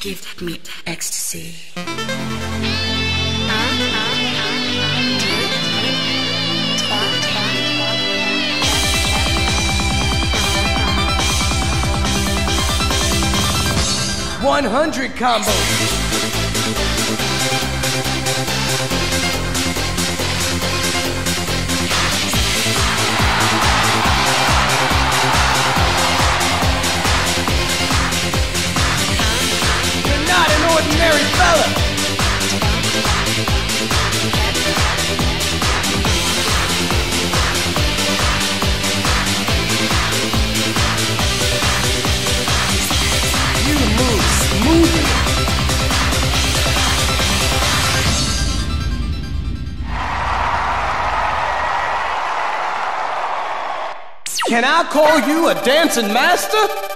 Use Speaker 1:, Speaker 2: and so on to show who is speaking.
Speaker 1: give me ecstasy.
Speaker 2: One hundred combos. Ordinary fella. You move smoothly. Can I call you a dancing master?